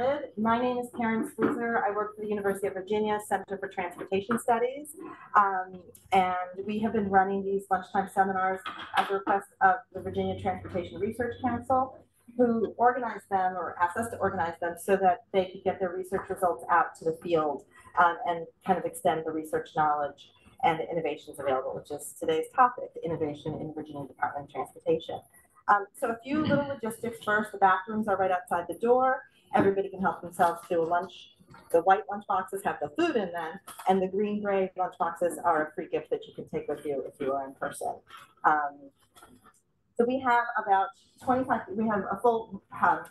started. My name is Karen Sluizer. I work for the University of Virginia Center for Transportation Studies. Um, and we have been running these lunchtime seminars at the request of the Virginia Transportation Research Council, who organized them or asked us to organize them so that they could get their research results out to the field um, and kind of extend the research knowledge and the innovations available, which is today's topic, innovation in Virginia Department of Transportation. Um, so a few little logistics first. The bathrooms are right outside the door. Everybody can help themselves to a lunch. The white lunch boxes have the food in them, and the green gray lunch boxes are a free gift that you can take with you if you are in person. Um, so we have about 25, we have a full uh,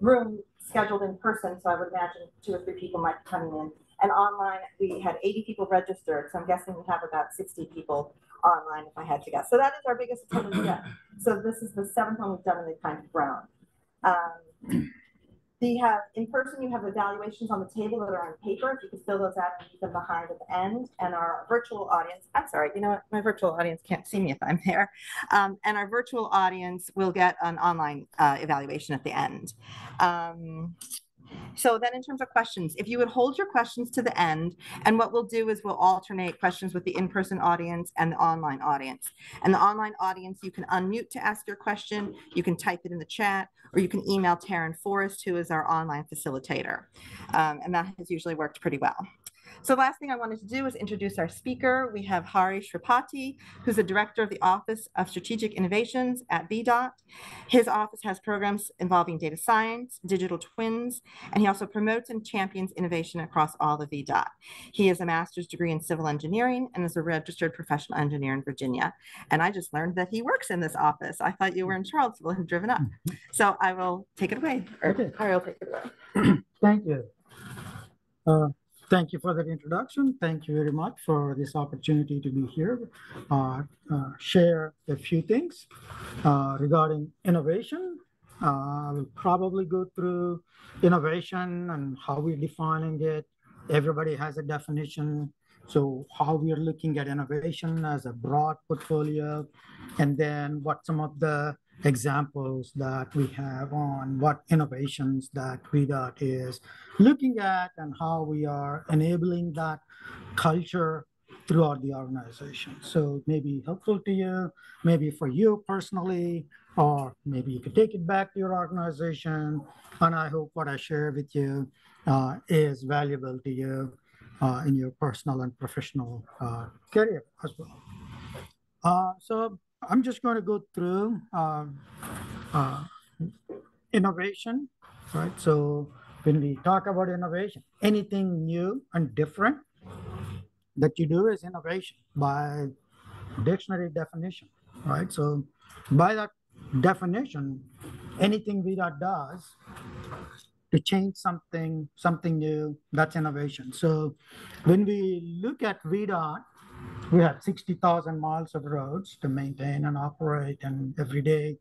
room scheduled in person, so I would imagine two or three people might be coming in. And online, we had 80 people registered, so I'm guessing we have about 60 people online if I had to guess. So that is our biggest attendance yet. So this is the seventh one we've done and they've kind of grown. Um, we have, in person, you have evaluations on the table that are on paper. If you could fill those out and leave them behind at the end. And our virtual audience, I'm sorry, you know what? My virtual audience can't see me if I'm there. Um, and our virtual audience will get an online uh, evaluation at the end. Um, so then in terms of questions, if you would hold your questions to the end, and what we'll do is we'll alternate questions with the in-person audience and the online audience. And the online audience, you can unmute to ask your question, you can type it in the chat, or you can email Taryn Forrest, who is our online facilitator. Um, and that has usually worked pretty well. So the last thing I wanted to do is introduce our speaker. We have Hari Sripathi, who's the director of the Office of Strategic Innovations at VDOT. His office has programs involving data science, digital twins, and he also promotes and champions innovation across all the VDOT. He has a master's degree in civil engineering and is a registered professional engineer in Virginia. And I just learned that he works in this office. I thought you were in Charlottesville and driven up. So I will take it away. Or Okay. Hari will take it away. Thank you. Uh, Thank you for that introduction. Thank you very much for this opportunity to be here. Uh, uh, Share a few things uh, regarding innovation. Uh, We'll probably go through innovation and how we're defining it. Everybody has a definition. So how we are looking at innovation as a broad portfolio. And then what some of the examples that we have on what innovations that VDOT is looking at and how we are enabling that culture throughout the organization. So it may be helpful to you, maybe for you personally, or maybe you could take it back to your organization. And I hope what I share with you uh, is valuable to you uh, in your personal and professional uh, career as well. Uh, so I'm just going to go through uh, uh, innovation, right? So when we talk about innovation, anything new and different that you do is innovation by dictionary definition, right? So by that definition, anything VDOT does to change something, something new, that's innovation. So when we look at VDOT, we have 60,000 miles of roads to maintain and operate and every day,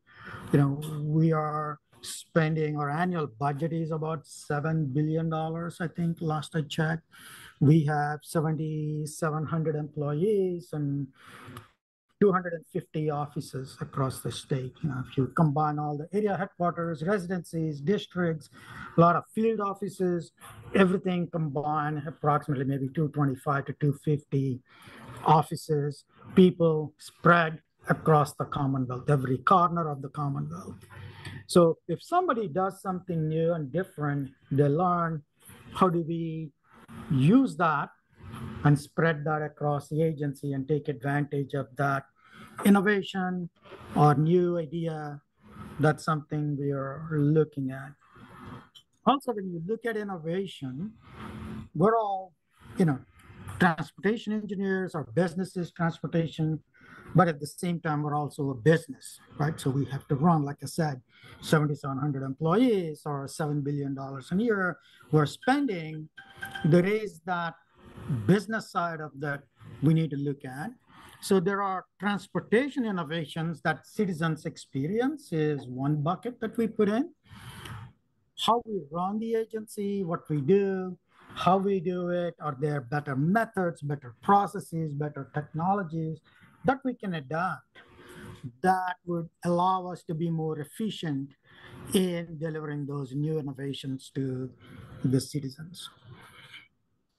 you know, we are spending, our annual budget is about $7 billion, I think, last I checked. We have 7,700 employees and 250 offices across the state. You know, if you combine all the area headquarters, residencies, districts, a lot of field offices, everything combined, approximately maybe 225 to 250 offices, people spread across the Commonwealth, every corner of the Commonwealth. So if somebody does something new and different, they learn how do we use that and spread that across the agency and take advantage of that innovation or new idea. That's something we are looking at. Also, when you look at innovation, we're all, you know, transportation engineers or businesses, transportation, but at the same time, we're also a business, right? So we have to run, like I said, 7,700 employees or $7 billion a year. We're spending. There is that business side of that we need to look at. So there are transportation innovations that citizens experience is one bucket that we put in. How we run the agency, what we do, how we do it, are there better methods, better processes, better technologies that we can adapt that would allow us to be more efficient in delivering those new innovations to the citizens.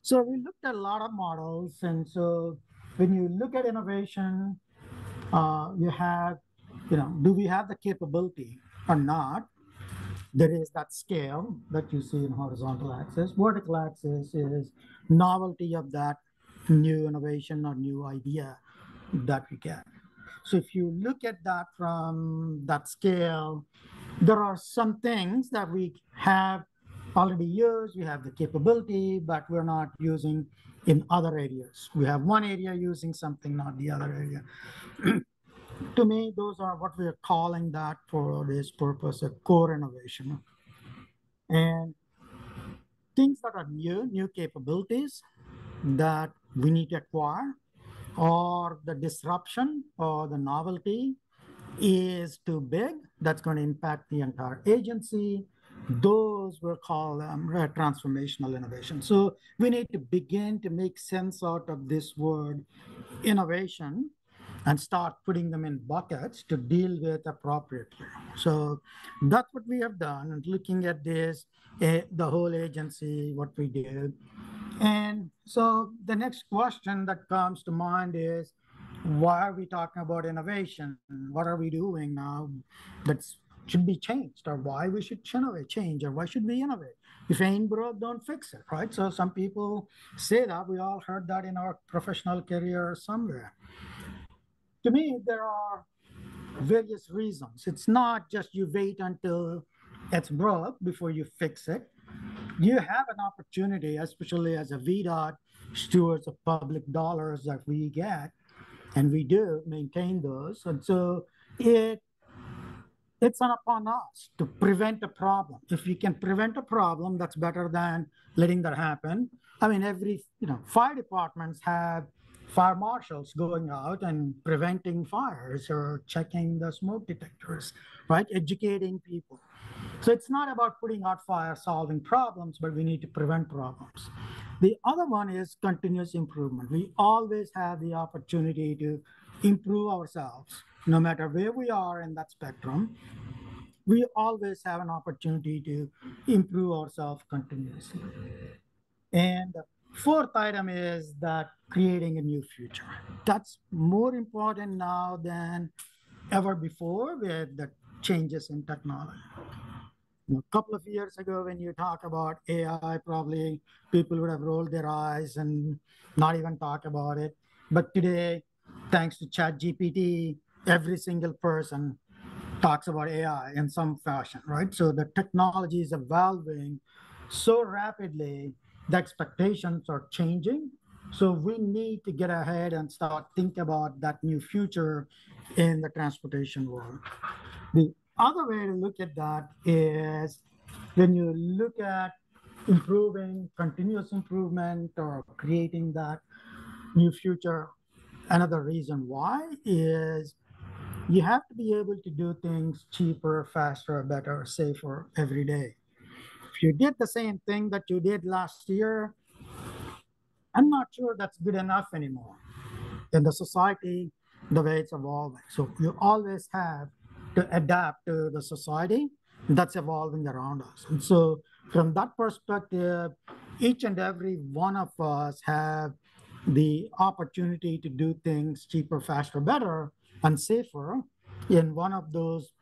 So we looked at a lot of models, and so when you look at innovation, uh, you have, you know, do we have the capability or not? There is that scale that you see in horizontal axis. Vertical axis is novelty of that new innovation or new idea that we get. So if you look at that from that scale, there are some things that we have already used, we have the capability, but we're not using in other areas. We have one area using something, not the other area. to me, those are what we're calling that for this purpose, a core innovation. And things that are new, new capabilities that we need to acquire, or the disruption or the novelty is too big, that's going to impact the entire agency. Those were called um, transformational innovation. So we need to begin to make sense out of this word innovation and start putting them in buckets to deal with appropriately. So that's what we have done and looking at this, uh, the whole agency, what we did. And so the next question that comes to mind is, why are we talking about innovation? What are we doing now that should be changed or why we should innovate, change or why should we innovate? If ain't broke, don't fix it, right? So some people say that. We all heard that in our professional career somewhere to me, there are various reasons. It's not just you wait until it's broke before you fix it. You have an opportunity, especially as a VDOT stewards of public dollars that we get, and we do maintain those. And so it it's upon us to prevent a problem. If we can prevent a problem, that's better than letting that happen. I mean, every you know, fire departments have fire marshals going out and preventing fires or checking the smoke detectors, right? Educating people. So it's not about putting out fire solving problems, but we need to prevent problems. The other one is continuous improvement. We always have the opportunity to improve ourselves, no matter where we are in that spectrum. We always have an opportunity to improve ourselves continuously. And Fourth item is that creating a new future. That's more important now than ever before with the changes in technology. A couple of years ago, when you talk about AI, probably people would have rolled their eyes and not even talk about it. But today, thanks to ChatGPT, every single person talks about AI in some fashion, right? So the technology is evolving so rapidly the expectations are changing. So we need to get ahead and start think about that new future in the transportation world. The other way to look at that is when you look at improving, continuous improvement, or creating that new future, another reason why is you have to be able to do things cheaper, faster, better, safer every day you did the same thing that you did last year, I'm not sure that's good enough anymore in the society, the way it's evolving. So you always have to adapt to the society that's evolving around us. And so from that perspective, each and every one of us have the opportunity to do things cheaper, faster, better, and safer in one of those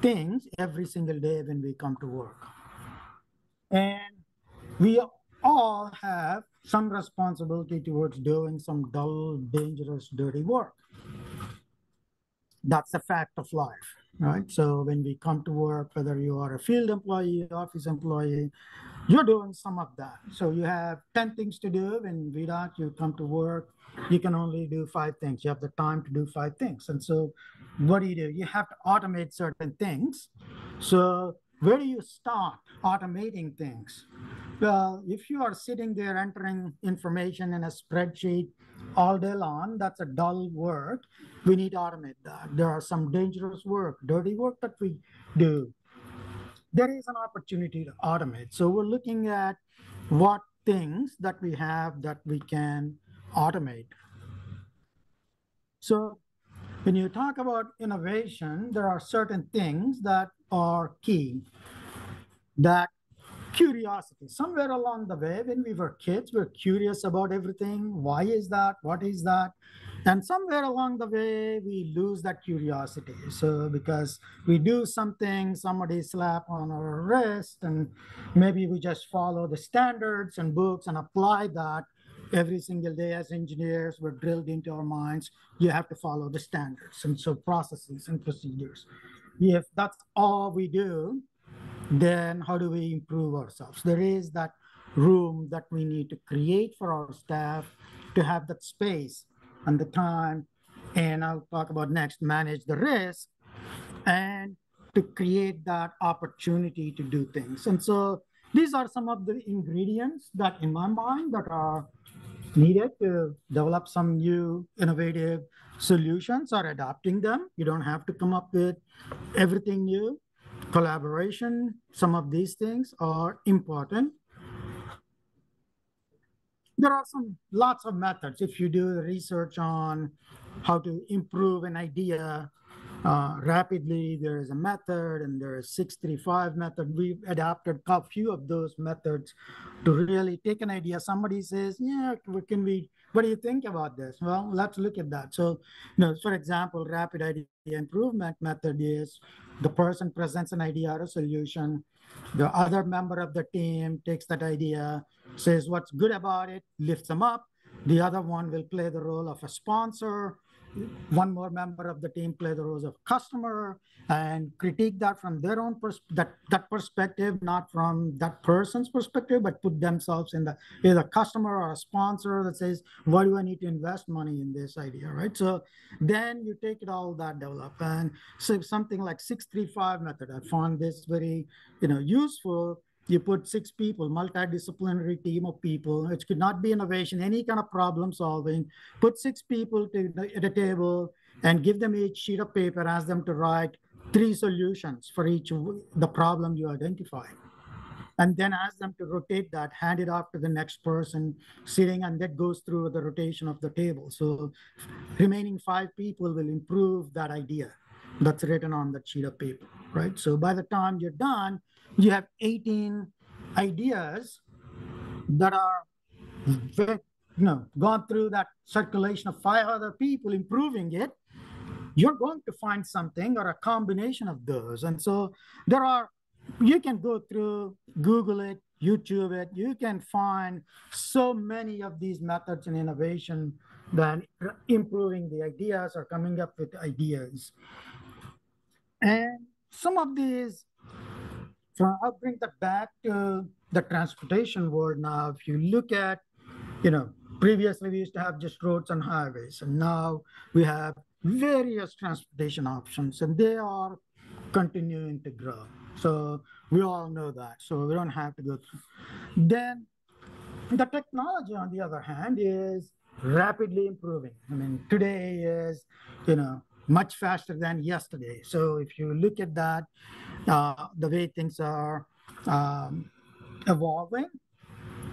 things every single day when we come to work. And we all have some responsibility towards doing some dull, dangerous, dirty work. That's a fact of life, right? So when we come to work, whether you are a field employee, office employee, you're doing some of that. So you have 10 things to do. When VDOT, you come to work, you can only do five things. You have the time to do five things. And so what do you do? You have to automate certain things. So where do you start automating things? Well, if you are sitting there entering information in a spreadsheet all day long, that's a dull work. We need to automate that. There are some dangerous work, dirty work that we do. There is an opportunity to automate. So we're looking at what things that we have that we can automate. So when you talk about innovation, there are certain things that are key. that curiosity. Somewhere along the way, when we were kids, we we're curious about everything. Why is that? What is that? And somewhere along the way, we lose that curiosity. So because we do something, somebody slap on our wrist, and maybe we just follow the standards and books and apply that every single day as engineers. We're drilled into our minds. You have to follow the standards and so processes and procedures. If that's all we do, then how do we improve ourselves? There is that room that we need to create for our staff to have that space and the time. And I'll talk about next, manage the risk and to create that opportunity to do things. And so these are some of the ingredients that in my mind that are needed to develop some new innovative solutions or adapting them. You don't have to come up with everything new. Collaboration, some of these things are important. There are some lots of methods. If you do research on how to improve an idea uh, rapidly, there is a method and there is 635 method. We've adapted a few of those methods to really take an idea. Somebody says, yeah, can we, what do you think about this? Well, let's look at that. So, you know, for example, rapid idea improvement method is the person presents an idea or a solution. The other member of the team takes that idea, says what's good about it, lifts them up. The other one will play the role of a sponsor. One more member of the team play the roles of customer and critique that from their own pers- that that perspective, not from that person's perspective, but put themselves in the either customer or a sponsor that says, "Why do I need to invest money in this idea?" Right. So then you take it all that develop and so something like six three five method. I found this very you know useful you put six people, multidisciplinary team of people. It could not be innovation, any kind of problem solving. Put six people to, at a table and give them each sheet of paper, ask them to write three solutions for each the problem you identify. And then ask them to rotate that, hand it off to the next person sitting, and that goes through the rotation of the table. So remaining five people will improve that idea that's written on that sheet of paper, right? So by the time you're done, you have 18 ideas that are you know gone through that circulation of five other people improving it. You're going to find something or a combination of those. And so there are you can go through google it youtube it. You can find so many of these methods and innovation than improving the ideas or coming up with ideas. And some of these so I'll bring that back to the transportation world now. If you look at, you know, previously we used to have just roads and highways, and now we have various transportation options, and they are continuing to grow. So we all know that. So we don't have to go through. Then the technology, on the other hand, is rapidly improving. I mean, today is, you know, much faster than yesterday. So if you look at that, uh, the way things are um, evolving,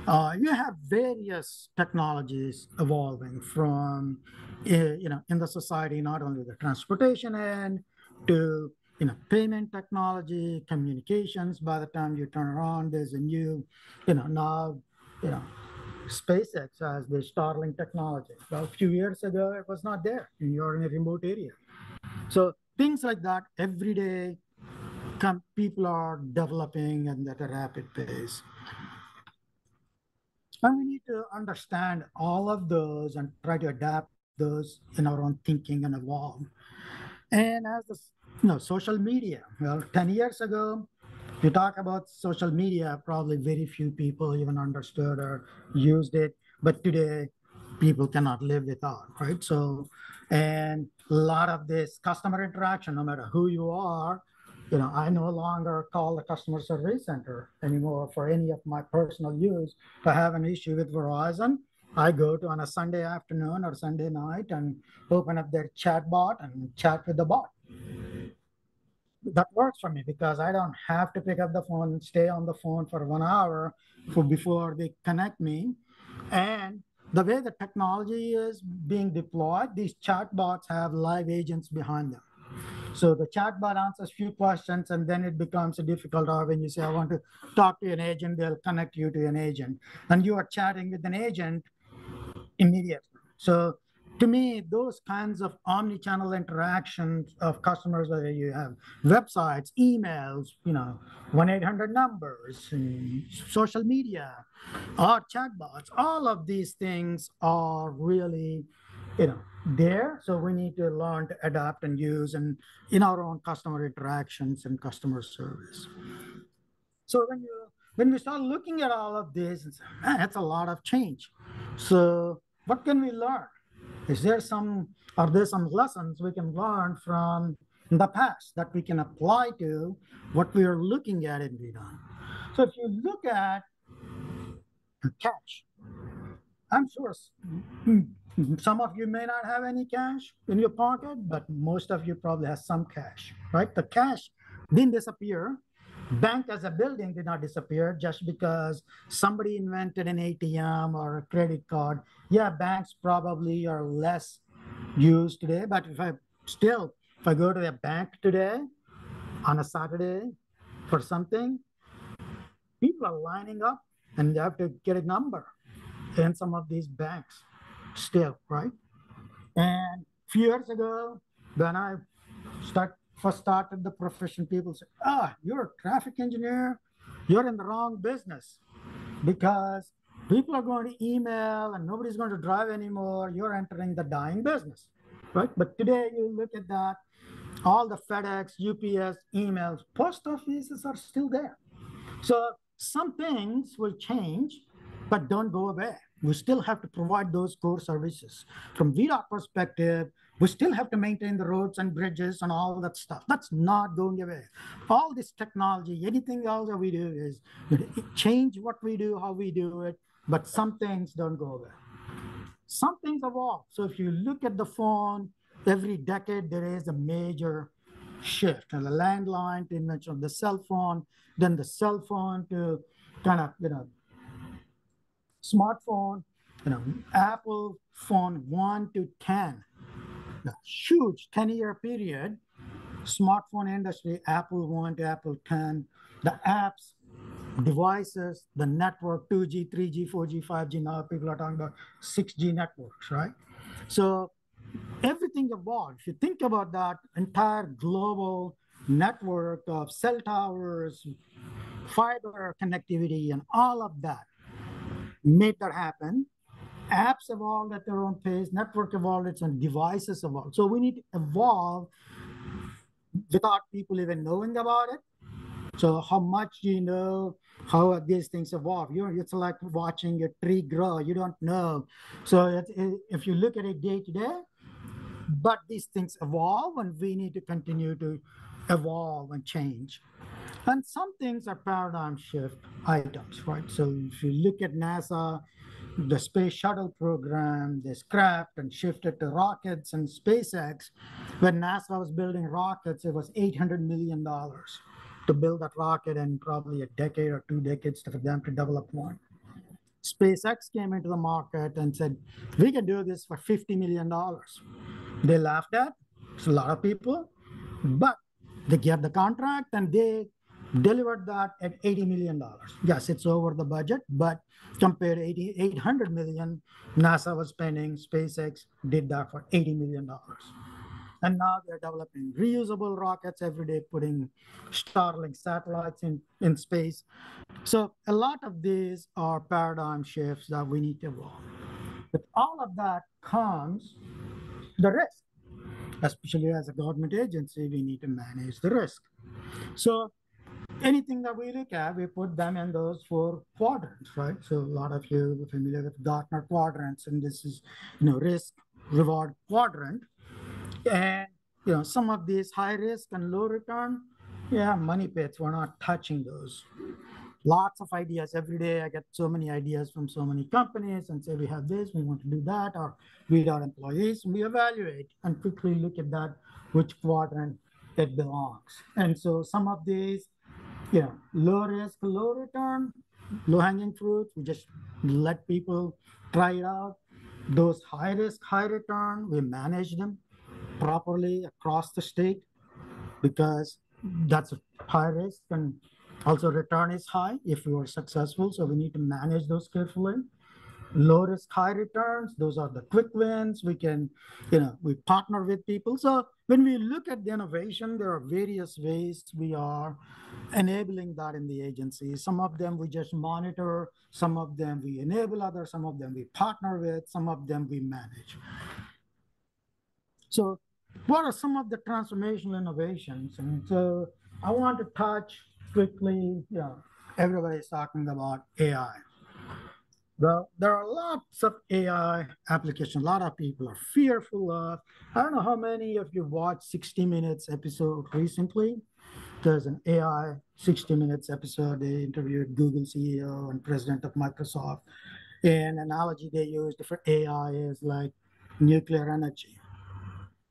uh, you have various technologies evolving from, uh, you know, in the society, not only the transportation end to, you know, payment technology, communications. By the time you turn around, there's a new, you know, now, you know, SpaceX has the Starlink technology. Well, a few years ago, it was not there, and you're in a remote area. So things like that every day, come, people are developing and at a rapid pace. And we need to understand all of those and try to adapt those in our own thinking and evolve. And as the you know, social media, well, 10 years ago, you talk about social media, probably very few people even understood or used it. But today, people cannot live without, right? So, and a lot of this customer interaction, no matter who you are, you know, I no longer call the customer service center anymore for any of my personal use. If I have an issue with Verizon, I go to on a Sunday afternoon or Sunday night and open up their chat bot and chat with the bot that works for me because I don't have to pick up the phone and stay on the phone for one hour for before they connect me. And the way the technology is being deployed, these chatbots have live agents behind them. So the chatbot answers few questions and then it becomes a difficult or when you say, I want to talk to an agent, they'll connect you to an agent. And you are chatting with an agent immediately. So to me, those kinds of omni-channel interactions of customers, whether you have websites, emails, you know, 1-800 numbers, social media, or chatbots, all of these things are really, you know, there. So we need to learn to adapt and use and in our own customer interactions and customer service. So when you when we start looking at all of this, man, that's a lot of change. So what can we learn? Is there some, are there some lessons we can learn from the past that we can apply to what we are looking at in VDOT? So if you look at the cash, I'm sure some of you may not have any cash in your pocket, but most of you probably have some cash, right? The cash didn't disappear. Bank as a building did not disappear just because somebody invented an ATM or a credit card. Yeah, banks probably are less used today, but if I still, if I go to a bank today on a Saturday for something, people are lining up and they have to get a number in some of these banks still, right? And a few years ago, when I start, first started the profession, people say, ah, you're a traffic engineer, you're in the wrong business because people are going to email and nobody's going to drive anymore. You're entering the dying business, right? But today you look at that, all the FedEx, UPS, emails, post offices are still there. So some things will change, but don't go away. We still have to provide those core services. From VDOT perspective, we still have to maintain the roads and bridges and all that stuff. That's not going away. All this technology, anything else that we do is change what we do, how we do it, but some things don't go away. Some things evolve. So if you look at the phone, every decade there is a major shift and the landline to invention of the cell phone, then the cell phone to kind of, you know, smartphone, you know, Apple phone one to 10, the huge 10 year period, smartphone industry, Apple one to Apple 10, the apps, devices, the network, 2G, 3G, 4G, 5G, now people are talking about 6G networks, right? So everything evolved. If you think about that entire global network of cell towers, fiber connectivity, and all of that made that happen. Apps evolved at their own pace, network evolved its own, devices evolved. So we need to evolve without people even knowing about it. So how much do you know how these things evolve? You're, it's like watching a tree grow. You don't know. So it, if you look at it day to day, but these things evolve and we need to continue to evolve and change. And some things are paradigm shift items, right? So if you look at NASA, the space shuttle program, they scrapped and shifted to rockets and SpaceX. When NASA was building rockets, it was $800 million to build that rocket and probably a decade or two decades for them to develop one. SpaceX came into the market and said, we can do this for $50 million. They laughed at, it's a lot of people, but they get the contract and they delivered that at $80 million. Yes, it's over the budget, but compared to 80, 800 million, NASA was spending, SpaceX did that for $80 million. And now they're developing reusable rockets every day, putting Starlink satellites in, in space. So a lot of these are paradigm shifts that we need to evolve. With all of that comes the risk. Especially as a government agency, we need to manage the risk. So anything that we look at, we put them in those four quadrants, right? So a lot of you are familiar with Gartner quadrants, and this is, you know, risk reward quadrant. And, you know, some of these high risk and low return, yeah, money pits, we're not touching those. Lots of ideas every day. I get so many ideas from so many companies and say, we have this, we want to do that, or we our employees, we evaluate and quickly look at that, which quadrant it belongs. And so some of these yeah, low risk, low return, low hanging fruit. We just let people try it out. Those high risk, high return, we manage them. properly across the state because that's a high risk and also return is high if we are successful. So we need to manage those carefully. Low risk, high returns, those are the quick wins. We can, you know, we partner with people. So when we look at the innovation, there are various ways we are enabling that in the agency. Some of them we just monitor, some of them we enable others, some of them we partner with, some of them we manage. So what are some of the transformational innovations? And so I want to touch quickly, know, everybody's talking about AI. Well, there are lots of AI applications. A lot of people are fearful of. I don't know how many of you watched 60 Minutes episode recently. There's an AI 60 Minutes episode. They interviewed Google CEO and president of Microsoft. And analogy they used for AI is like nuclear energy.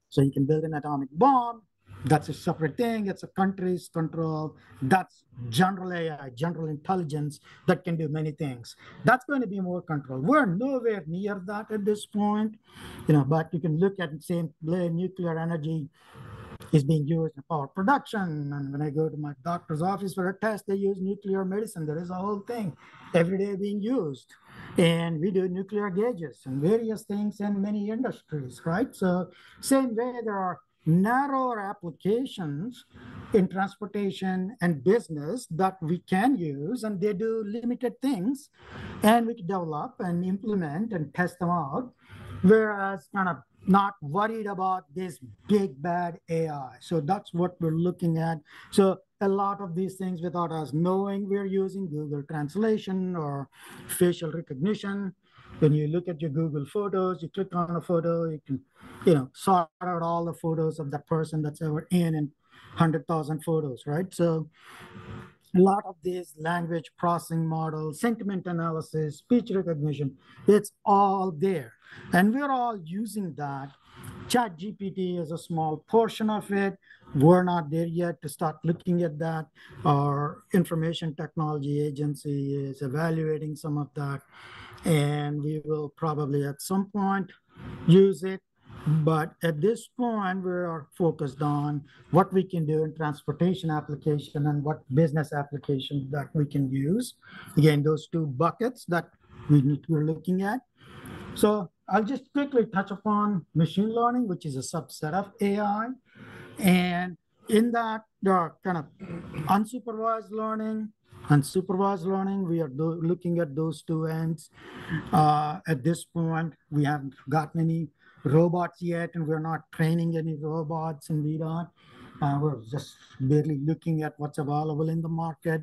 So you can build an atomic bomb, that's a separate thing. It's a country's control. That's general AI, general intelligence that can do many things. That's going to be more control. We're nowhere near that at this point, you know. But you can look at the same nuclear energy is being used in power production. And when I go to my doctor's office for a test, they use nuclear medicine. There is a whole thing every day being used. And we do nuclear gauges and various things in many industries, right? So same way there are narrower applications in transportation and business that we can use and they do limited things and we can develop and implement and test them out whereas kind of not worried about this big bad ai so that's what we're looking at. So a lot of these things without us knowing we're using google translation or facial recognition. When you look at your Google Photos, you click on a photo, you can, you know, sort out all the photos of that person that's ever in and 100,000 photos, right? So a lot of these language processing models, sentiment analysis, speech recognition, it's all there. And we're all using that. Chat GPT is a small portion of it. We're not there yet to start looking at that. Our information technology agency is evaluating some of that and we will probably at some point use it. But at this point, we are focused on what we can do in transportation application and what business application that we can use. Again, those two buckets that we, need, we're looking at. So I'll just quickly touch upon machine learning, which is a subset of AI. And in that, there are kind of unsupervised learning, Unsupervised learning, we are looking at those two ends. Uh, at this point, we haven't gotten any robots yet, and we're not training any robots and in VDOT. Uh, we're just barely looking at what's available in the market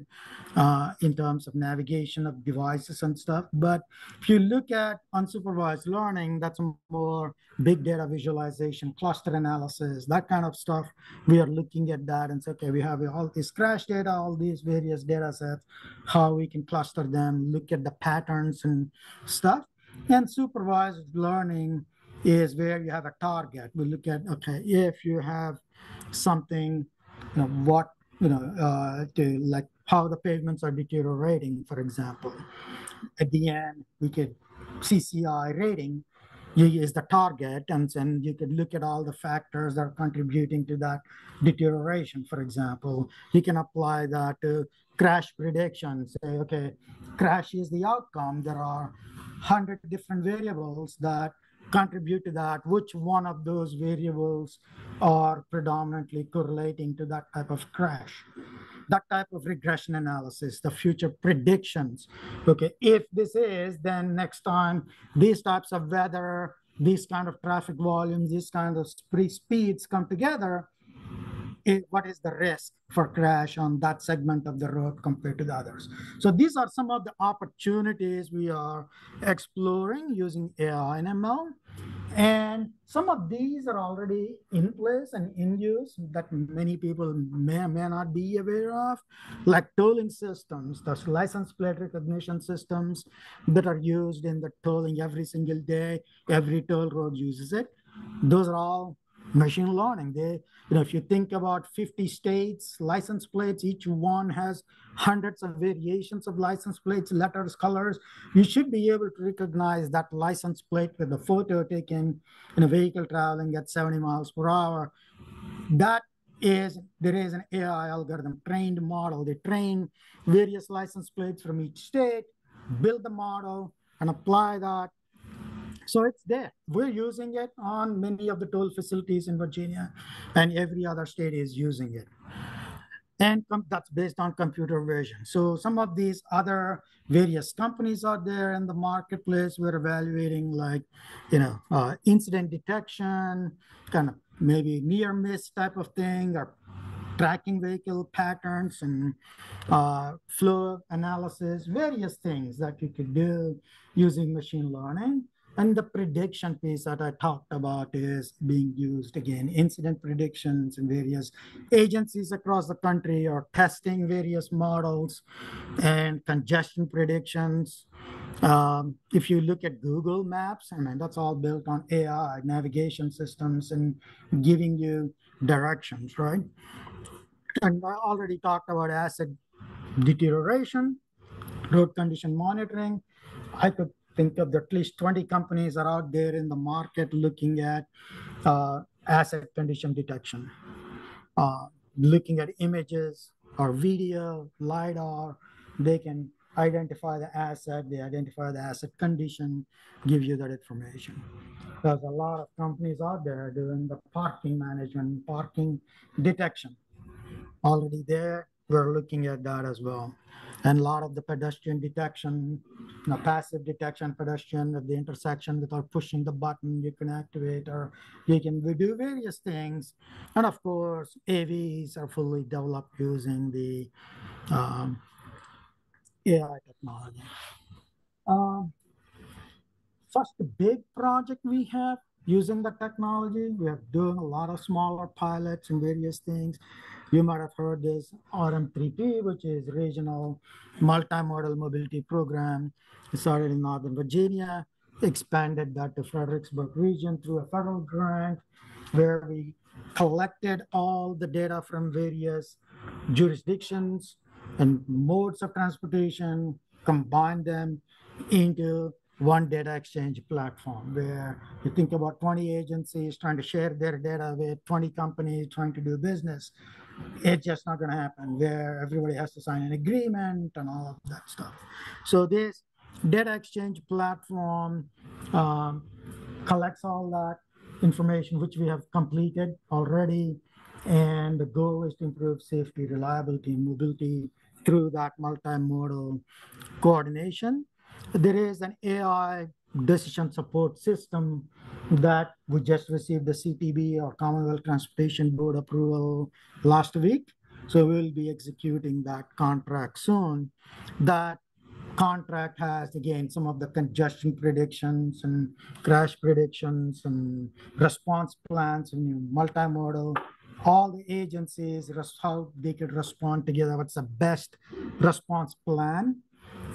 uh, in terms of navigation of devices and stuff. But if you look at unsupervised learning, that's more big data visualization, cluster analysis, that kind of stuff. We are looking at that and say, okay, we have all this crash data, all these various data sets, how we can cluster them, look at the patterns and stuff. And supervised learning is where you have a target. We look at, okay, if you have something, you know, what, you know, uh, to like how the pavements are deteriorating, for example. At the end, we could CCI rating is the target, and then you could look at all the factors that are contributing to that deterioration. For example, you can apply that to crash prediction. Say, okay, crash is the outcome. There are hundred different variables that contribute to that, which one of those variables are predominantly correlating to that type of crash. That type of regression analysis, the future predictions. Okay, if this is, then next time these types of weather, these kind of traffic volumes, these kind of speeds come together, what is the risk for crash on that segment of the road compared to the others. So these are some of the opportunities we are exploring using AI and ML. And some of these are already in place and in use that many people may may not be aware of, like tolling systems, those license plate recognition systems that are used in the tolling every single day. Every toll road uses it. Those are all machine learning. They, you know, if you think about 50 states, license plates, each one has hundreds of variations of license plates, letters, colors. You should be able to recognize that license plate with a photo taken in a vehicle traveling at 70 miles per hour. That is, there is an AI algorithm trained model. They train various license plates from each state, build the model, and apply that so it's there. We're using it on many of the toll facilities in Virginia, and every other state is using it. And that's based on computer vision. So some of these other various companies out there in the marketplace, we're evaluating like, you know, uh, incident detection, kind of maybe near miss type of thing, or tracking vehicle patterns and uh, flow analysis, various things that you could do using machine learning. And the prediction piece that I talked about is being used again, incident predictions in various agencies across the country are testing various models and congestion predictions. Um, if you look at Google Maps, I mean, that's all built on AI, navigation systems, and giving you directions, right? And I already talked about asset deterioration, road condition monitoring. I could think of at least 20 companies are out there in the market looking at uh, asset condition detection, uh, looking at images or video, LiDAR. They can identify the asset, they identify the asset condition, give you that information. There's a lot of companies out there doing the parking management, parking detection. Already there, we're looking at that as well and a lot of the pedestrian detection, you know, passive detection pedestrian at the intersection without pushing the button, you can activate or you can do various things. And of course, AVs are fully developed using the um, AI technology. Um, first big project we have using the technology, we are doing a lot of smaller pilots and various things. You might have heard this RM3P, which is Regional Multimodal Mobility Program. It started in Northern Virginia, expanded that to Fredericksburg region through a federal grant where we collected all the data from various jurisdictions and modes of transportation, combined them into one data exchange platform where you think about 20 agencies trying to share their data with 20 companies trying to do business it's just not going to happen where everybody has to sign an agreement and all of that stuff. So this data exchange platform um, collects all that information, which we have completed already. And the goal is to improve safety, reliability, and mobility through that multimodal coordination. There is an AI decision support system that we just received the CTB or Commonwealth Transportation Board approval last week. So we'll be executing that contract soon. That contract has again some of the congestion predictions and crash predictions and response plans and multimodal all the agencies how they could respond together what's the best response plan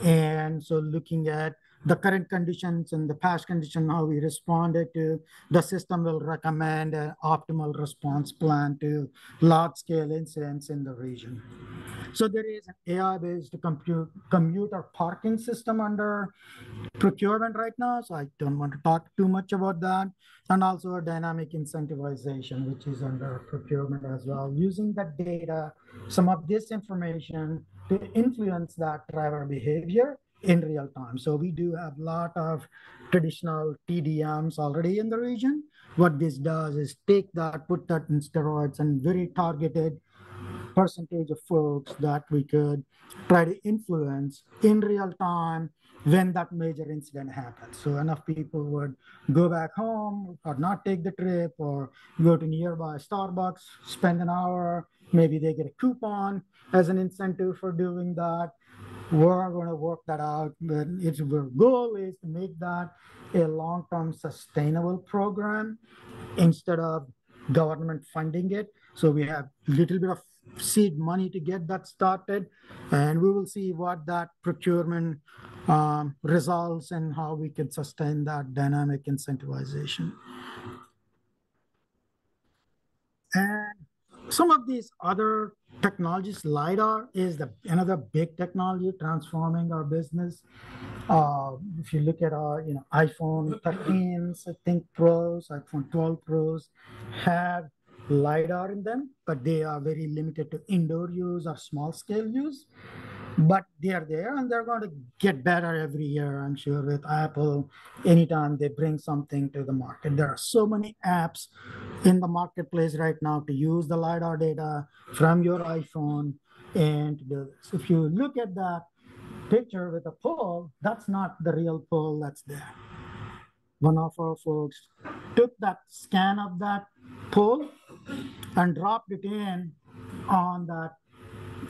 and so looking at the current conditions and the past condition, how we responded to, the system will recommend an optimal response plan to large scale incidents in the region. So there is an AI-based compute, commuter parking system under procurement right now. So I don't want to talk too much about that. And also a dynamic incentivization, which is under procurement as well, using that data, some of this information to influence that driver behavior in real time. So we do have a lot of traditional TDMs already in the region. What this does is take that, put that in steroids and very targeted percentage of folks that we could try to influence in real time when that major incident happens. So enough people would go back home or not take the trip or go to nearby Starbucks, spend an hour, maybe they get a coupon as an incentive for doing that we're going to work that out. But its our goal is to make that a long-term sustainable program instead of government funding it. So we have a little bit of seed money to get that started, and we will see what that procurement um, results and how we can sustain that dynamic incentivization. Some of these other technologies, LiDAR is the another big technology transforming our business. Uh, if you look at our, you know, iPhone 13s, I think Pros, iPhone 12 Pros have LiDAR in them, but they are very limited to indoor use or small scale use. But they are there and they're going to get better every year, I'm sure, with Apple. Anytime they bring something to the market, there are so many apps in the marketplace right now to use the LiDAR data from your iPhone and to do this. If you look at that picture with a pole, that's not the real pole that's there. One of our folks took that scan of that pole and dropped it in on that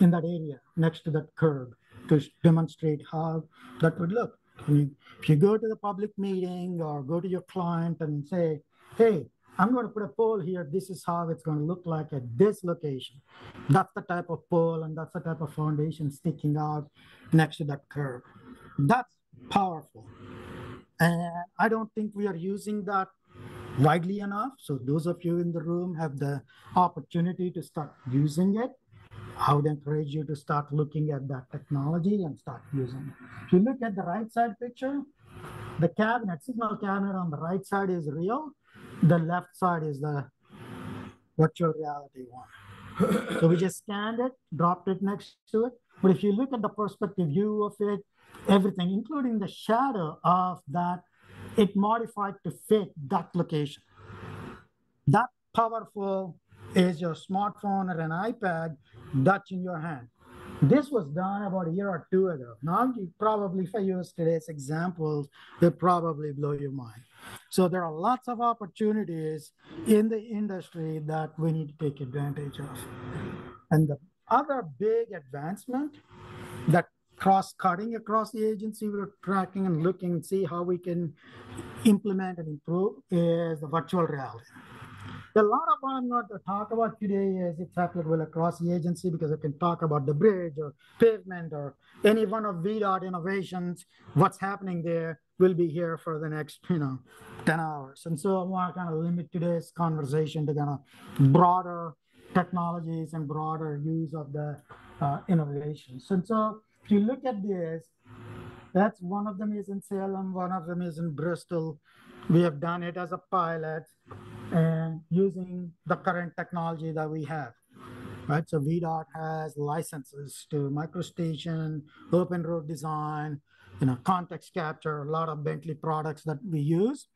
in that area next to that curb to demonstrate how that would look. If you go to the public meeting or go to your client and say, hey, I'm going to put a pole here. This is how it's going to look like at this location. That's the type of pole and that's the type of foundation sticking out next to that curb. That's powerful. And I don't think we are using that widely enough. So those of you in the room have the opportunity to start using it. I would encourage you to start looking at that technology and start using it. If you look at the right side picture, the cabinet, signal cabinet on the right side is real. The left side is the virtual reality one. so we just scanned it, dropped it next to it. But if you look at the perspective view of it, everything, including the shadow of that, it modified to fit that location. That powerful is your smartphone or an iPad Dutch in your hand. This was done about a year or two ago. Now, you probably, if I use today's examples, they probably blow your mind. So there are lots of opportunities in the industry that we need to take advantage of. And the other big advancement that cross-cutting across the agency we're tracking and looking and see how we can implement and improve is the virtual reality. A lot of what I'm going to talk about today is it's applicable across the agency because I can talk about the bridge or pavement or any one of VDOT innovations, what's happening there will be here for the next, you know, 10 hours. And so I want to kind of limit today's conversation to kind of broader technologies and broader use of the uh, innovations. And so if you look at this, that's one of them is in Salem, one of them is in Bristol. We have done it as a pilot and using the current technology that we have. Right, so VDOT has licenses to MicroStation, Open Road Design, you know, context capture, a lot of Bentley products that we use.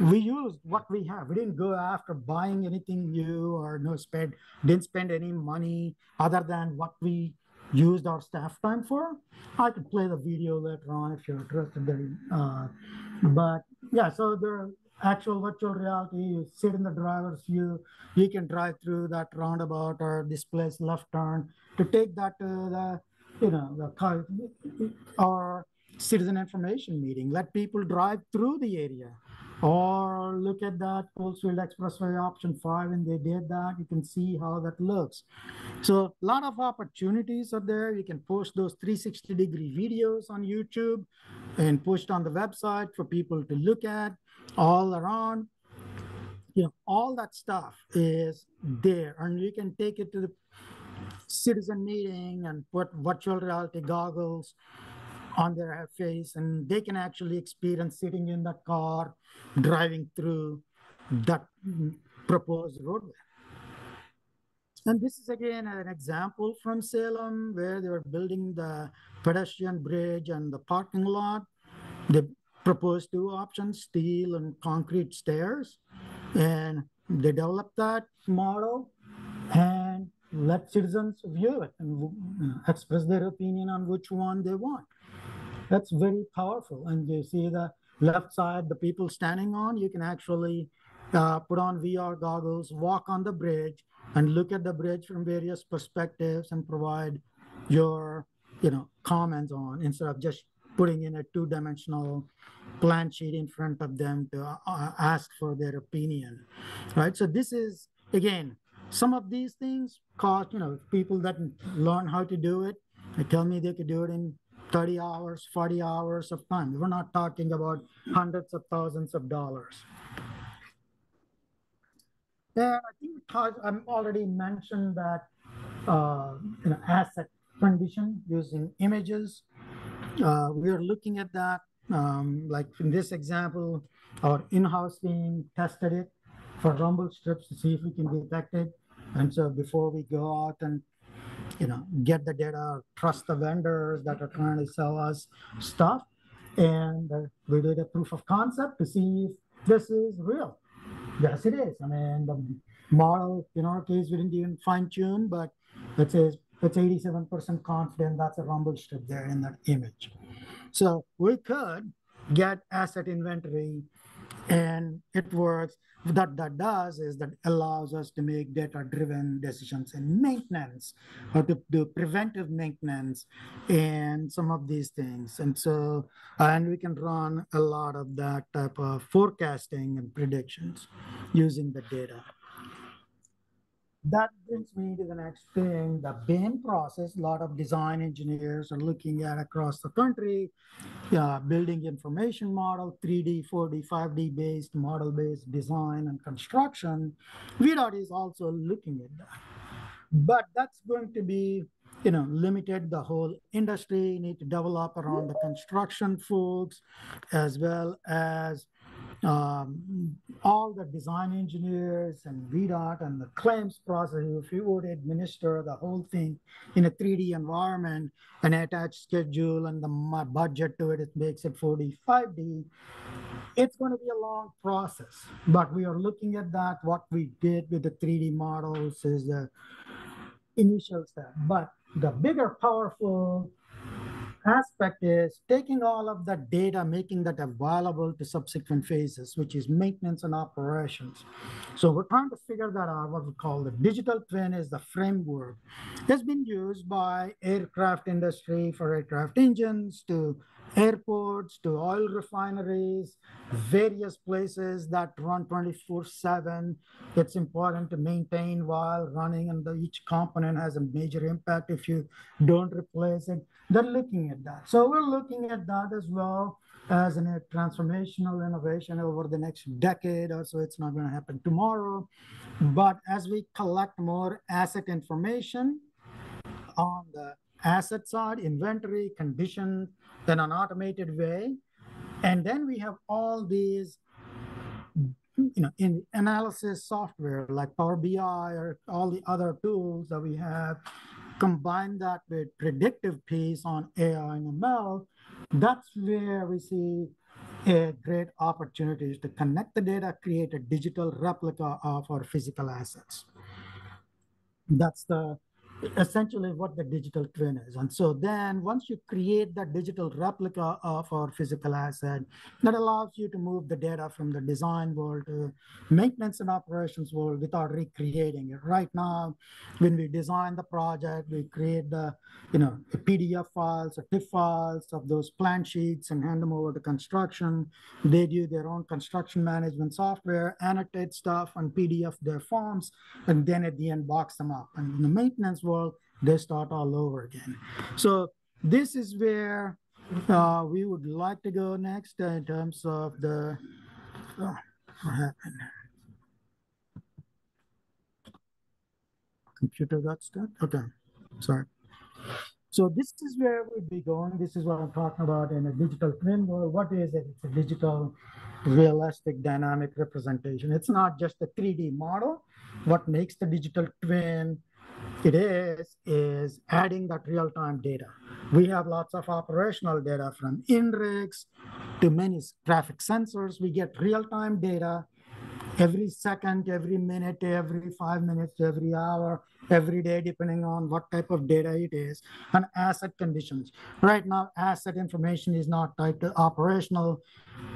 We used what we have. We didn't go after buying anything new or no spend, didn't spend any money other than what we used our staff time for. I could play the video later on if you're interested. In, uh, but yeah, so there actual virtual reality, you sit in the driver's view, you can drive through that roundabout or this place left turn to take that to the, you know, the car or citizen information meeting. Let people drive through the area or look at that Coalfields Expressway option five and they did that. You can see how that looks. So a lot of opportunities are there. You can post those 360 degree videos on YouTube and post on the website for people to look at all around. You know, all that stuff is there, and you can take it to the citizen meeting and put virtual reality goggles on their face, and they can actually experience sitting in the car, driving through that proposed roadway. And this is again an example from Salem where they were building the pedestrian bridge and the parking lot. They proposed two options, steel and concrete stairs. And they developed that model and let citizens view it and express their opinion on which one they want. That's very powerful. And you see the left side, the people standing on, you can actually uh, put on VR goggles, walk on the bridge, and look at the bridge from various perspectives and provide your you know comments on instead of just putting in a two-dimensional plan sheet in front of them to uh, ask for their opinion, right? So this is, again, some of these things cost, you know, people that learn how to do it, they tell me they could do it in 30 hours, 40 hours of time. We're not talking about hundreds of thousands of dollars. Yeah, I think I'm already mentioned that uh, you know, asset condition using images. Uh, we are looking at that. Um, like in this example, our in-house team tested it for rumble strips to see if we can detect it. And so before we go out and you know get the data, trust the vendors that are trying to sell us stuff, and uh, we did a proof of concept to see if this is real. Yes, it is. I mean, the model in our case we didn't even fine tune, but let's say it's 87% confident that's a rumble strip there in that image. So we could get asset inventory and it works. What that does is that allows us to make data-driven decisions in maintenance or to do preventive maintenance and some of these things. And so, and we can run a lot of that type of forecasting and predictions using the data that brings me to the next thing the BIM process. A lot of design engineers are looking at across the country, uh, building information model, 3D, 4D, 5D based, model based design and construction. VDOT is also looking at that. But that's going to be you know, limited the whole industry, need to develop around the construction folks as well as um, all the design engineers and VDOT and the claims process, if you would administer the whole thing in a 3D environment and attach schedule and the budget to it, it makes it 4D, 5D, it's going to be a long process. But we are looking at that. What we did with the 3D models is the initial step. But the bigger, powerful aspect is taking all of that data, making that available to subsequent phases, which is maintenance and operations. So we're trying to figure that out. What we call the digital twin is the framework. It's been used by aircraft industry for aircraft engines to airports to oil refineries, various places that run 24 7. It's important to maintain while running, and the, each component has a major impact if you don't replace it. They're looking at that. So we're looking at that as well as a transformational innovation over the next decade or so. It's not going to happen tomorrow. But as we collect more asset information on the asset side, inventory, condition, in an automated way. And then we have all these you know, in analysis software like Power BI or all the other tools that we have, combine that with predictive piece on AI and ML, that's where we see a great opportunities to connect the data, create a digital replica of our physical assets. That's the essentially what the digital twin is. And so then once you create that digital replica of our physical asset, that allows you to move the data from the design world to maintenance and operations world without recreating it. Right now, when we design the project, we create the, you know, the PDF files or TIFF files of those plan sheets and hand them over to construction. They do their own construction management software, annotate stuff on PDF their forms, and then at the end box them up. And in the maintenance world, they start all over again. So this is where uh, we would like to go next in terms of the, oh, what happened? Computer got stuck? Okay, sorry. So this is where we'd be going. This is what I'm talking about in a digital twin world. What is it? It's a digital, realistic, dynamic representation. It's not just a 3D model. What makes the digital twin it is is adding that real-time data. We have lots of operational data from INRIX to many traffic sensors. We get real-time data every second, every minute, every five minutes, every hour, every day, depending on what type of data it is, and asset conditions. Right now, asset information is not tied to operational,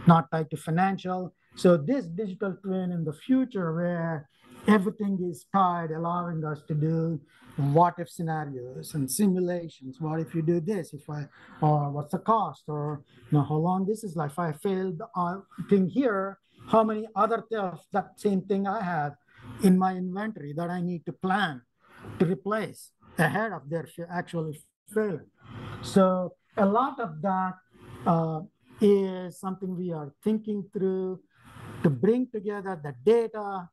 not tied to financial. So this digital twin in the future where everything is tied, allowing us to do what if scenarios and simulations. What if you do this? If I, or what's the cost? Or you know, how long this is like? If I failed uh, thing here, how many other things that same thing I have in my inventory that I need to plan to replace ahead of their actually failing. So a lot of that uh, is something we are thinking through to bring together the data,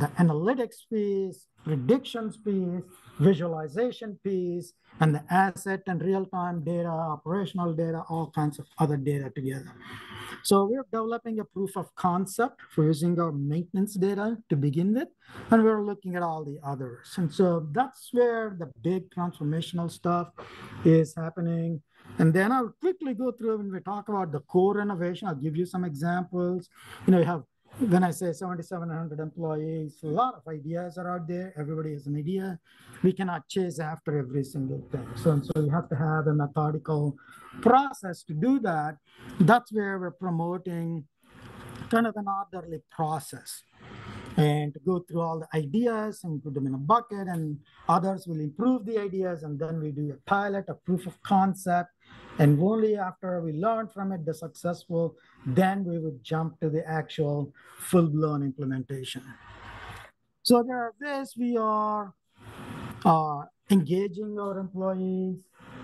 the analytics piece, predictions piece, visualization piece, and the asset and real-time data, operational data, all kinds of other data together. So we're developing a proof of concept for using our maintenance data to begin with, and we're looking at all the others. And so that's where the big transformational stuff is happening. And then I'll quickly go through when we talk about the core innovation. I'll give you some examples. You know, you have when I say 7,700 employees, a lot of ideas are out there. Everybody has an idea. We cannot chase after every single thing. So, so you have to have a methodical process to do that. That's where we're promoting kind of an orderly process and to go through all the ideas and put them in a bucket and others will improve the ideas and then we do a pilot a proof of concept and only after we learn from it the successful then we would jump to the actual full-blown implementation. So there are ways we are uh, engaging our employees.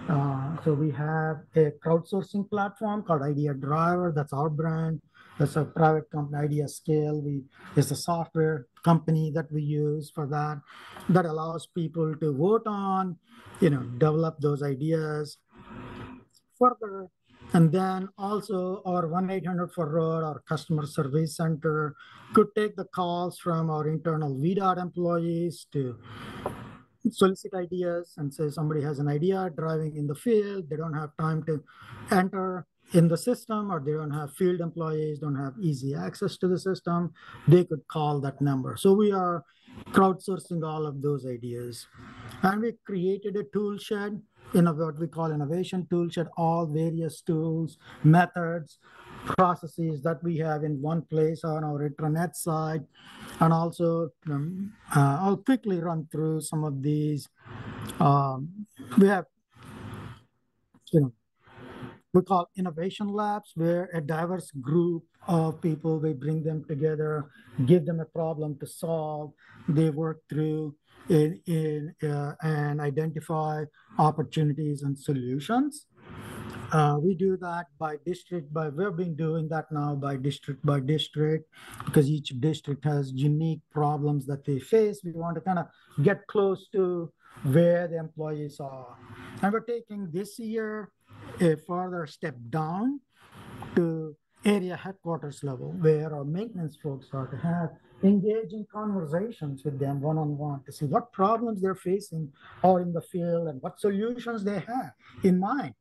Uh, so we have a crowdsourcing platform called idea driver. That's our brand. That's a private company, IdeaScale. We is a software company that we use for that, that allows people to vote on, you know, develop those ideas further. And then also our 1-800 for road, our customer service center could take the calls from our internal VDOT employees to solicit ideas and say somebody has an idea driving in the field, they don't have time to enter in the system or they don't have field employees, don't have easy access to the system, they could call that number. So we are crowdsourcing all of those ideas. And we created a tool shed in a, what we call innovation tool shed, all various tools, methods, processes that we have in one place on our intranet side. And also, um, uh, I'll quickly run through some of these. Um, we have, you know, we call innovation labs, where a diverse group of people, we bring them together, give them a problem to solve, they work through in, in, uh, and identify opportunities and solutions. Uh, we do that by district, by we've been doing that now by district by district because each district has unique problems that they face. We want to kind of get close to where the employees are. And we're taking this year a further step down to area headquarters level where our maintenance folks are to have engaging conversations with them one-on-one to see what problems they're facing or in the field and what solutions they have in mind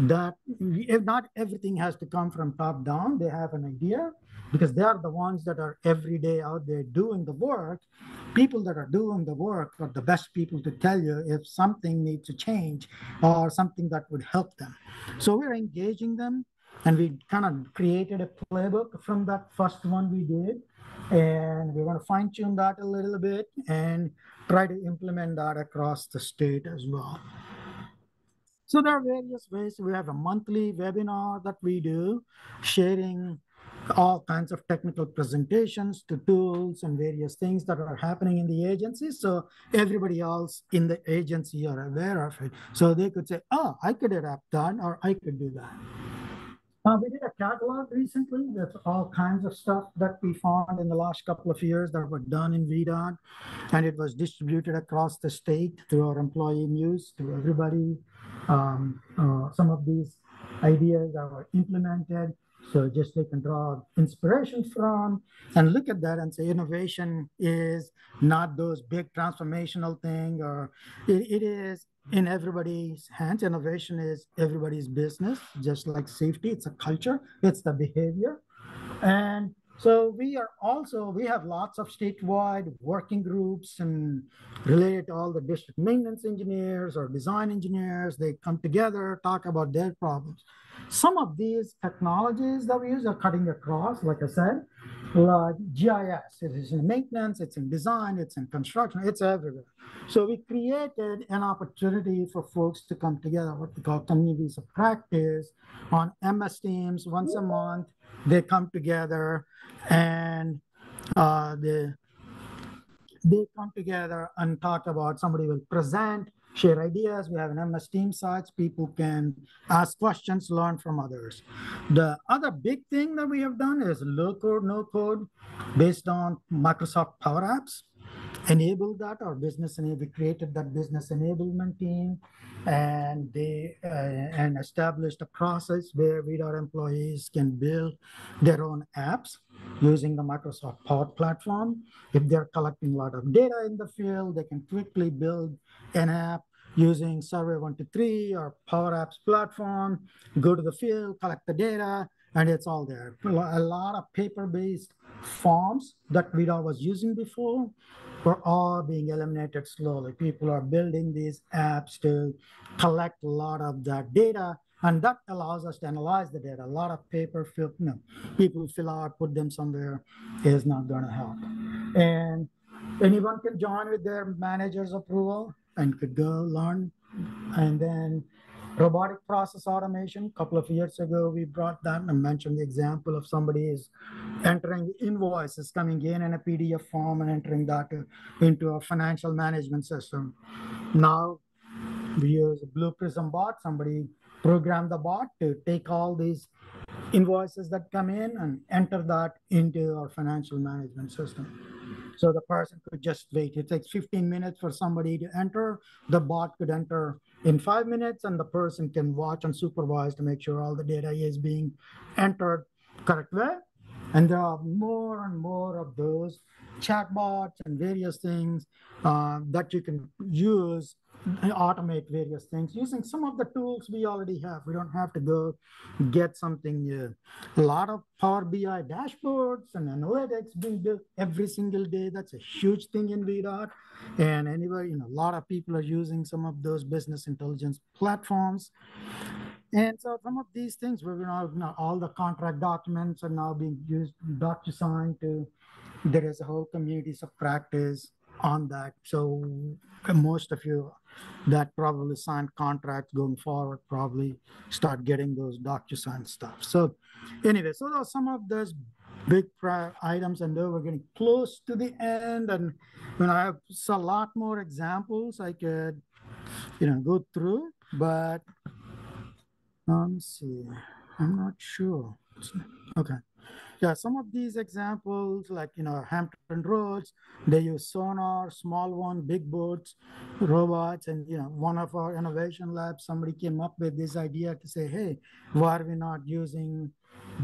that if not everything has to come from top down they have an idea because they are the ones that are every day out there doing the work. People that are doing the work are the best people to tell you if something needs to change or something that would help them. So we're engaging them and we kind of created a playbook from that first one we did. And we want to fine tune that a little bit and try to implement that across the state as well. So there are various ways. We have a monthly webinar that we do, sharing all kinds of technical presentations to tools and various things that are happening in the agency. So everybody else in the agency are aware of it. So they could say, oh, I could adapt that or I could do that. Uh, we did a catalog recently. with all kinds of stuff that we found in the last couple of years that were done in VDOT. And it was distributed across the state through our employee news to everybody. Um, uh, some of these ideas were implemented so just they can draw inspiration from and look at that and say innovation is not those big transformational thing or it, it is in everybody's hands. Innovation is everybody's business, just like safety. It's a culture, it's the behavior. And so we are also, we have lots of statewide working groups and related to all the district maintenance engineers or design engineers. They come together, talk about their problems. Some of these technologies that we use are cutting across, like I said, like GIS. It is in maintenance, it's in design, it's in construction, it's everywhere. So we created an opportunity for folks to come together, what we call communities of practice on MS Teams once a month. They come together and uh, they, they come together and talk about somebody will present share ideas. We have an MS Team sites. People can ask questions, learn from others. The other big thing that we have done is low code, no code based on Microsoft Power Apps. Enable that, our business enable, we created that business enablement team and they uh, and established a process where VDOT employees can build their own apps using the Microsoft Power Platform. If they're collecting a lot of data in the field, they can quickly build an app using Survey 123 or Power Apps platform, go to the field, collect the data, and it's all there. A lot of paper-based forms that VDOT was using before were all being eliminated slowly. People are building these apps to collect a lot of that data, and that allows us to analyze the data. A lot of paper fill, you know, people fill out, put them somewhere is not going to help. And anyone can join with their manager's approval and could go learn. And then robotic process automation. A couple of years ago, we brought that and mentioned the example of somebody is entering invoices coming in in a PDF form and entering that into a financial management system. Now we use Blue Prism bot. Somebody programmed the bot to take all these invoices that come in and enter that into our financial management system. So the person could just wait. It takes 15 minutes for somebody to enter. The bot could enter in five minutes and the person can watch and supervise to make sure all the data is being entered correct way. And there are more and more of those chatbots and various things uh, that you can use automate various things using some of the tools we already have. We don't have to go get something new. A lot of Power BI dashboards and analytics being built every single day. That's a huge thing in VDOT. And anyway, you know, a lot of people are using some of those business intelligence platforms. And so some of these things, we're now, all the contract documents are now being used DocuSign to, there is a whole communities of practice on that. So most of you that probably sign contracts going forward probably start getting those DocuSign stuff. So anyway, so those some of those big items and we're getting close to the end and when I have a lot more examples I could you know go through but um, let me see I'm not sure okay yeah, some of these examples, like, you know, Hampton Roads, they use sonar, small one, big boats, robots. And, you know, one of our innovation labs, somebody came up with this idea to say, hey, why are we not using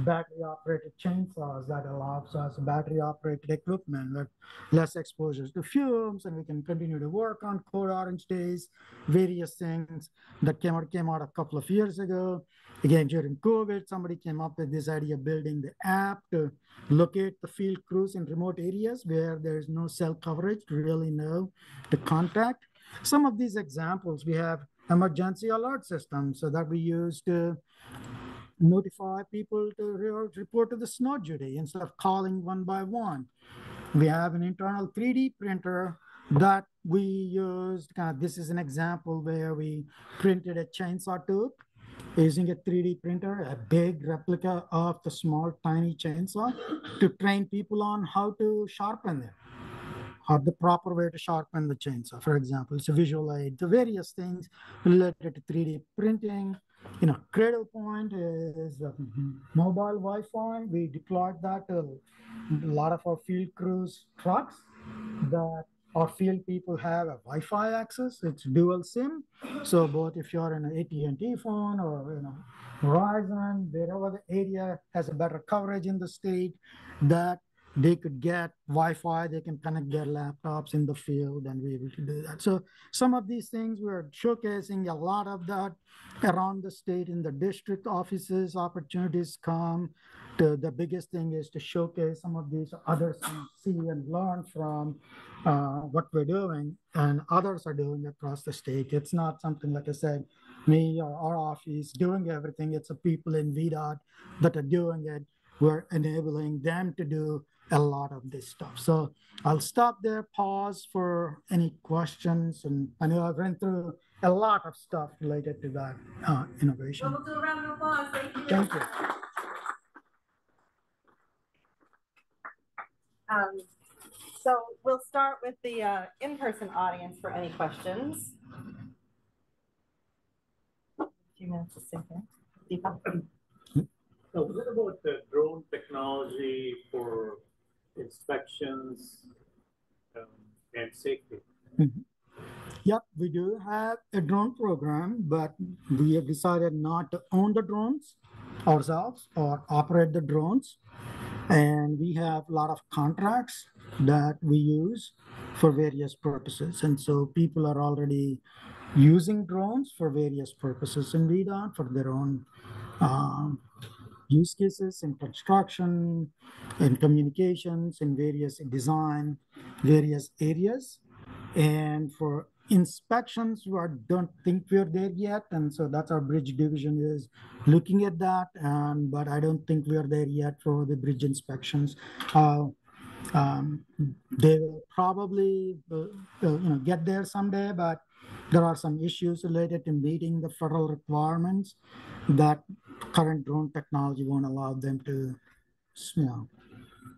battery operated chainsaws that allows us battery operated equipment with less exposures to fumes and we can continue to work on code orange days various things that came out came out a couple of years ago Again, during COVID, somebody came up with this idea of building the app to locate the field crews in remote areas where there's no cell coverage really know the contact. Some of these examples, we have emergency alert systems so that we use to notify people to report to the snow duty instead of calling one by one. We have an internal 3D printer that we used. Kind of, this is an example where we printed a chainsaw tooth using a 3D printer, a big replica of the small, tiny chainsaw to train people on how to sharpen it, or the proper way to sharpen the chainsaw, for example. A visual aid, the various things related to 3D printing. You know, Cradlepoint is uh, mobile Wi-Fi. We deployed that to a lot of our field crews trucks that our field people have a Wi-Fi access. It's dual SIM. So both if you're in an AT&T phone or you know Verizon, wherever the area has a better coverage in the state, that they could get Wi-Fi, they can connect their laptops in the field and be able to do that. So some of these things we're showcasing a lot of that around the state in the district offices, opportunities come to the biggest thing is to showcase some of these others and see and learn from uh, what we're doing and others are doing across the state. It's not something, like I said, me or our office doing everything. It's the people in VDOT that are doing it. We're enabling them to do a lot of this stuff. So I'll stop there, pause for any questions. And I know I've run through a lot of stuff related to that uh, innovation. Well, we'll do a round of applause. Thank you. Thank you. Um, so we'll start with the uh, in-person audience for any questions. few minutes to sit here. Deepak? So what about the drone technology for inspections um, and safety? Yep, we do have a drone program, but we have decided not to own the drones ourselves or operate the drones. And we have a lot of contracts that we use for various purposes. And so people are already using drones for various purposes in VDOT for their own um, use cases in construction, in communications, in various design, various areas. And for inspections, we are- don't think we're there yet. And so that's our bridge division is looking at that. And, but I don't think we are there yet for the bridge inspections. Uh, um, they will probably, uh, uh, you know, get there someday, but there are some issues related to meeting the federal requirements that current drone technology won't allow them to, you know,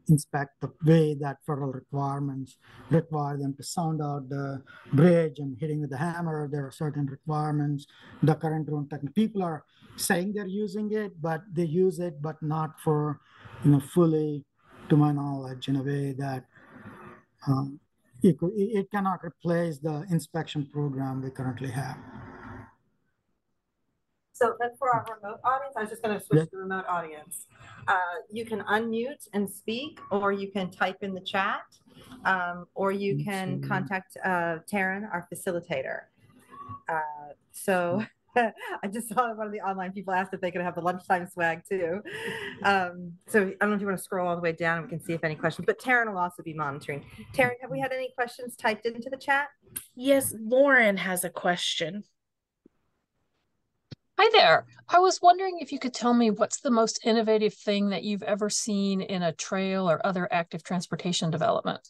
inspect the way that federal requirements require them to sound out the bridge and hitting with the hammer. There are certain requirements. The current drone tech people are saying they're using it, but they use it, but not for, you know, fully, to my knowledge, in a way that um, it, it cannot replace the inspection program we currently have. So then for our remote audience, I was just gonna Yeah. switch to remote audience. Uh, you can unmute and speak, or you can type in the chat. Um, or you Let's can see. contact, uh, Taryn, our facilitator. Uh, so I just saw one of the online people asked if they could have the lunchtime swag too. Um, so I don't know if you want to scroll all the way down, and we can see if any questions, but Taryn will also be monitoring. Taryn, have we had any questions typed into the chat? Yes, Lauren has a question. Hi there. I was wondering if you could tell me what's the most innovative thing that you've ever seen in a trail or other active transportation development?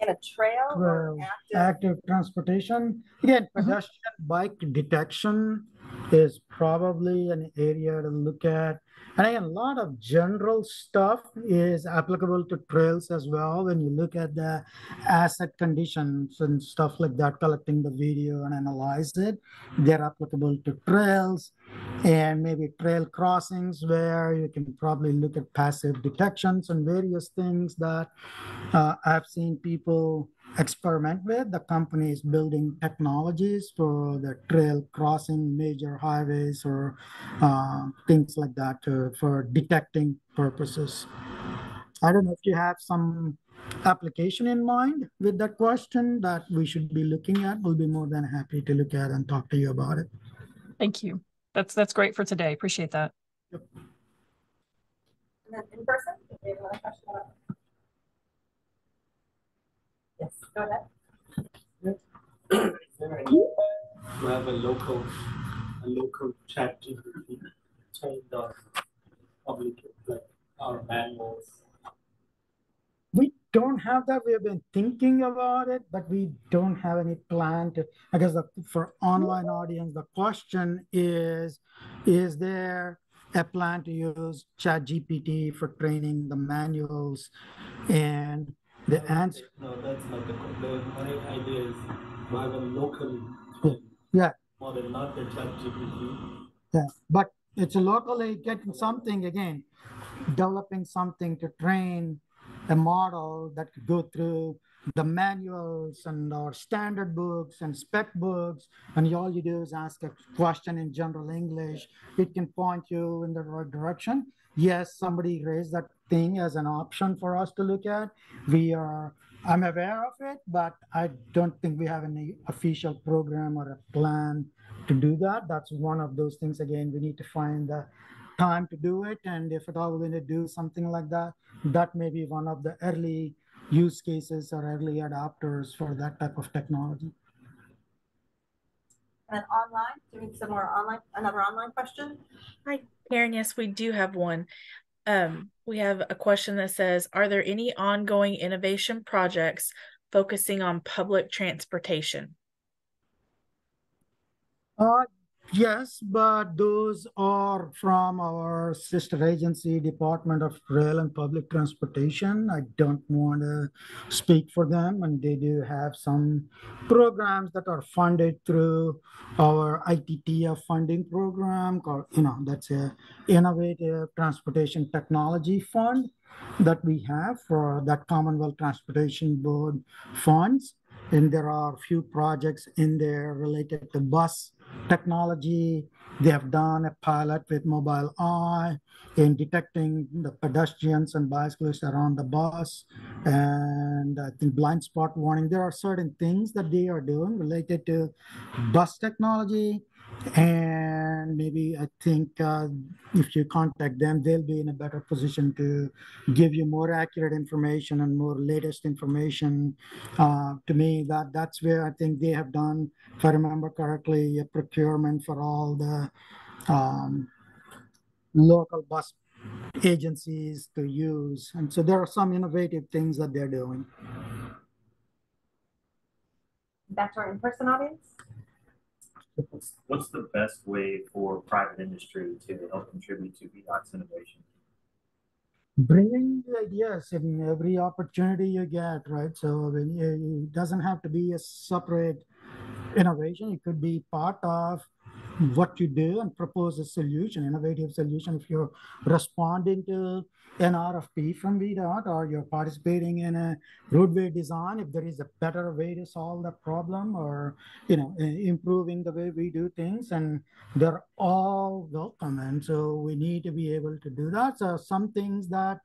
In a trail or Well, active? active transportation. Again, Mhm. pedestrian bike detection is probably an area to look at. And a lot of general stuff is applicable to trails as well. When you look at the asset conditions and stuff like that, collecting the video and analyze it, they're applicable to trails and maybe trail crossings where you can probably look at passive detections and various things that uh, I've seen people experiment with. The company is building technologies for the trail crossing major highways or uh, things like that uh, for detecting purposes. I don't know if you have some application in mind with that question that we should be looking at. We'll be more than happy to look at and talk to you about it. Thank you. That's that's great for today. Appreciate that. And then in person? If we have another question about- Yes, to have a local, a local chat GPT trained on public, like our manuals? We don't have that. We have been thinking about it, but we don't have any plan to, I guess the, for online audience, the question is, is there a plan to use ChatGPT for training the manuals? And the answer, No, that's not the, the, my idea is to have a local. Yeah. tool Yeah. More than not the chat GPT. yeah, but it's a locally getting something again, developing something to train a model that could go through the manuals and our standard books and spec books. And all you do is ask a question in general English. It can point you in the right direction. Yes, somebody raised that thing as an option for us to look at. We are, I'm aware of it, but I don't think we have any official program or a plan to do that. That's one of those things. Again, we need to find the time to do it. And if at all we're going to do something like that, that may be one of the early use cases or early adopters for that type of technology. And online, do we have some more online, another online question? Hi, Karen, yes, we do have one. Um, we have a question that says, are there any ongoing innovation projects focusing on public transportation? Uh, Yes, but those are from our sister agency, Department of Rail and Public Transportation. I don't want to speak for them, and they do have some programs that are funded through our ITTF funding program called, you know, that's a Innovative Transportation Technology Fund that we have for that Commonwealth Transportation Board funds. And there are a few projects in there related to bus technology. They have done a pilot with Mobileye in detecting the pedestrians and bicyclists around the bus. And I think blind spot warning. There are certain things that they are doing related to bus technology. And maybe I think uh, if you contact them, they'll be in a better position to give you more accurate information and more latest information. Uh, to me, that that's where I think they have done, if I remember correctly, a procurement for all the um, local bus agencies to use. And so there are some innovative things that they're doing. Back to our in-person audience. What's, what's the best way for private industry to help contribute to VDOT's innovation? bringing the ideas in every opportunity you get, right? So it doesn't have to be a separate innovation. It could be part of what you do and propose a solution, innovative solution. If you're responding to an RFP from VDOT or you're participating in a roadway design, if there is a better way to solve the problem or, you know, improving the way we do things and they're all welcome. And so we need to be able to do that. So some things that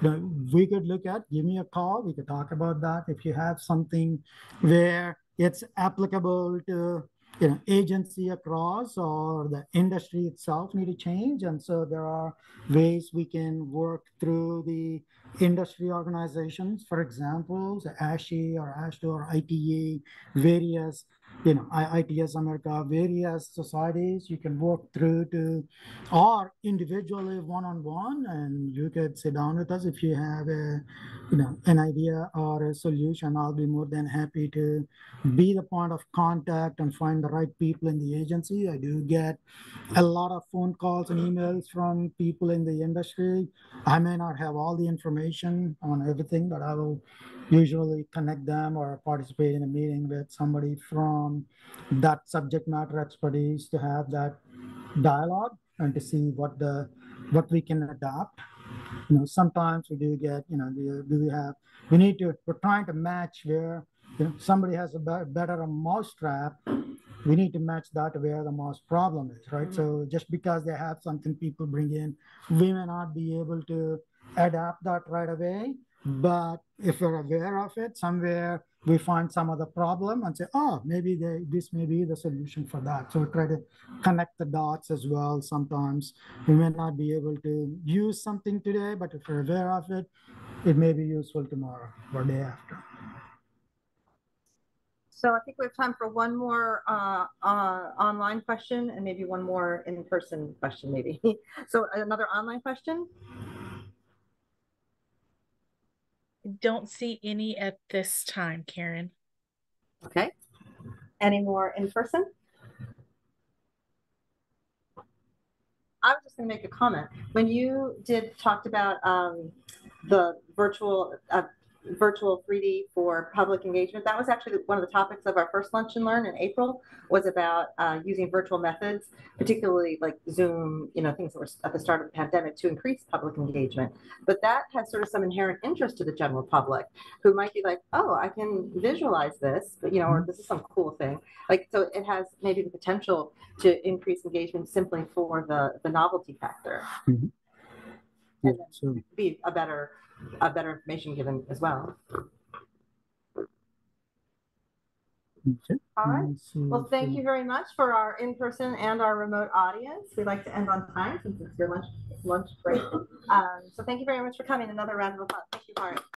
you know, we could look at, give me a call, we could talk about that. If you have something where it's applicable to you know agency across or the industry itself need to change. And so there are ways we can work through the industry organizations. For example the ASHI or AASHTO or ITA various you know ITS America various societies you can walk through to or individually one-on-one and you could sit down with us if you have a you know an idea or a solution I'll be more than happy to be the point of contact and find the right people in the agency. I do get a lot of phone calls and emails from people in the industry. I may not have all the information on everything, but I will usually connect them or participate in a meeting with somebody from that subject matter expertise to have that dialogue and to see what the what we can adapt. You know, sometimes we do get, you know, do do we have we need to we're trying to match where you know, somebody has a be- better mousetrap, we need to match that where the mouse problem is, right? So just because they have something people bring in, we may not be able to adapt that right away. But if we're aware of it, somewhere we find some other problem and say, oh, maybe they, this may be the solution for that. So try to connect the dots as well. Sometimes we may not be able to use something today, but if we're aware of it, it may be useful tomorrow or day after. So I think we have time for one more uh, uh, online question and maybe one more in-person question, maybe. So another online question? Don't see any at this time, Karen. Okay. Any more in person? I was just gonna make a comment. When you did, talked about um, the virtual, uh, virtual 3D for public engagement, that was actually one of the topics of our first Lunch and Learn in April, was about uh, using virtual methods, particularly like Zoom, you know, things that were at the start of the pandemic to increase public engagement. But that has sort of some inherent interest to the general public who might be like, oh, I can visualize this, but you know, or this is some cool thing. Like, so it has maybe the potential to increase engagement simply for the, the novelty factor, Yeah, so be a better, a better information given as well. Okay. All right. Well, thank you very much for our in-person and our remote audience. We'd like to end on time since it's your lunch, lunch break. Um, so thank you very much for coming. Another round of applause. Thank you, Bart.